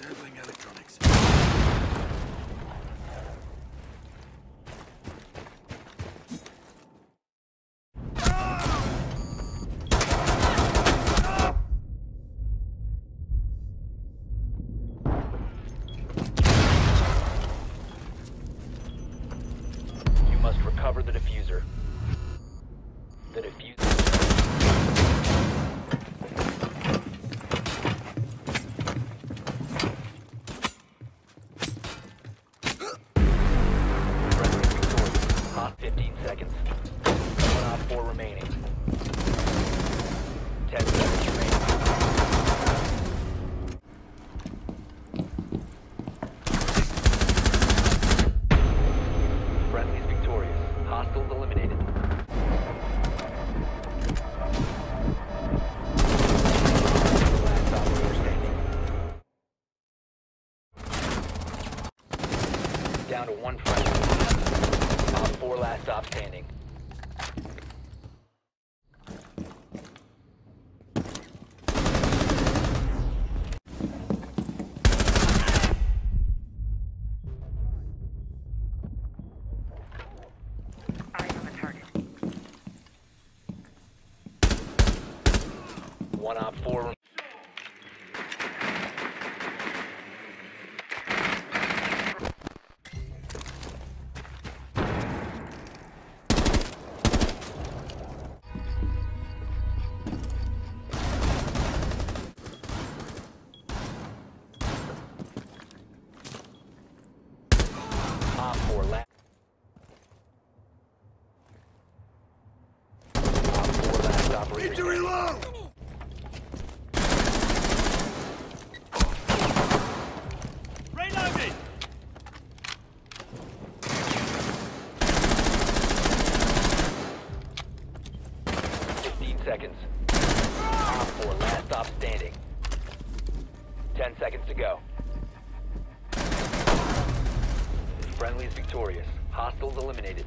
Disabling electronics. You must recover the defuser. The defuser. down to one friendly. Op 4 last stop standing. One op four. Seconds. Op 4, last stop standing. 10 seconds to go. Friendly is victorious. Hostiles eliminated.